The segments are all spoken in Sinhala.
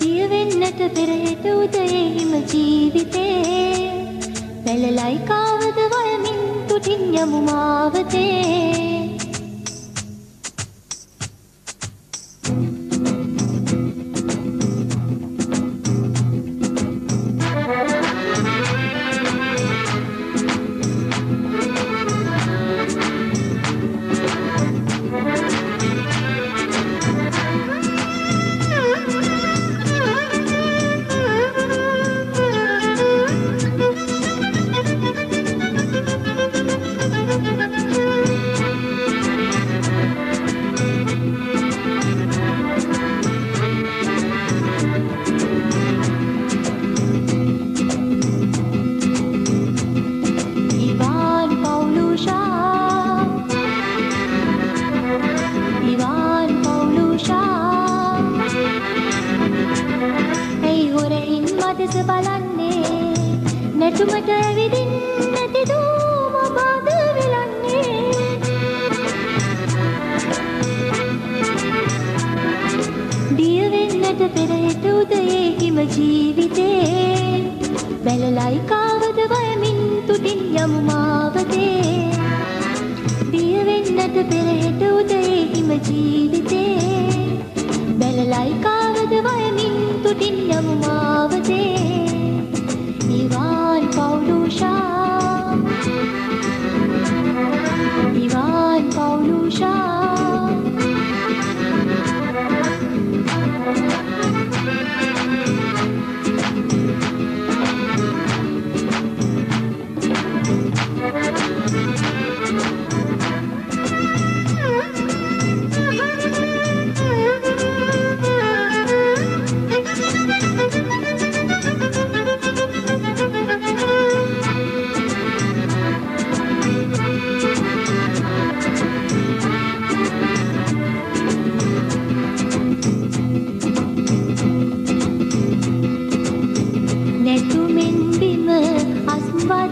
දිය වෙන්නට පෙර හෙට උදයෙහිම ජීවිතේ. පැලලයි කාවද වයමින් තුටින් යමු මාවතේ. නැටුමට ඇවිදින් නැති දූම බාද වෙලන්නේ දිය වෙන්නට පෙර හෙට උදයෙහිම ජීවිතේ. බැලලයි කාවද වයමින් තුටින් යමු මාවතේ. දිය වෙන්නට පෙර හෙට උදයෙහිම ජීවිතේ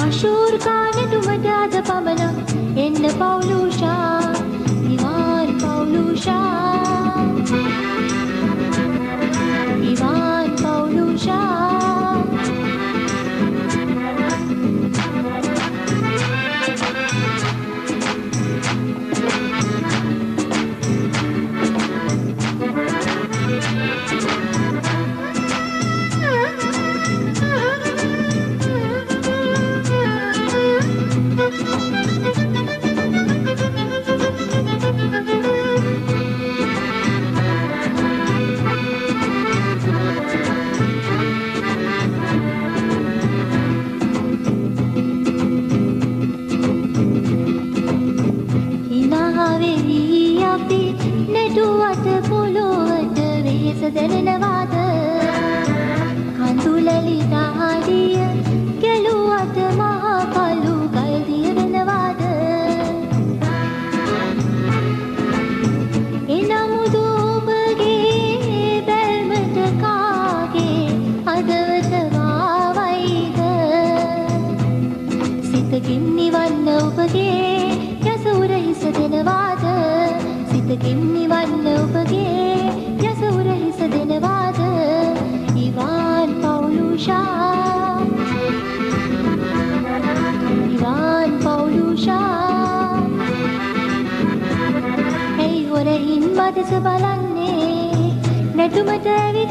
मशहूर काल पवन ए पौलुषा दिवार पौलुषा දැනෙනවාද? කඳුලැලි දාඩිය ගැලුවට මහා කළු ගල්දිය වෙනවාද එනමුදු ඔබගේ බැල්මට කාගේ හදවත වාවයිද සිතකින් නිවන්න ඔබගේ යසුර හිස දෙනවාද? සිතකින් නිවන්න ඔබගේ හොරහින් මදෙස බලන්නේ නැටුමට ඇවිදින්